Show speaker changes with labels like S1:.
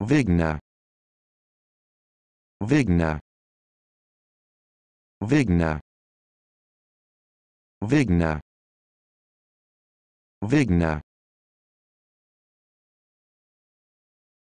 S1: Vigna. Vigna. Vigna. Vigna. Vigna.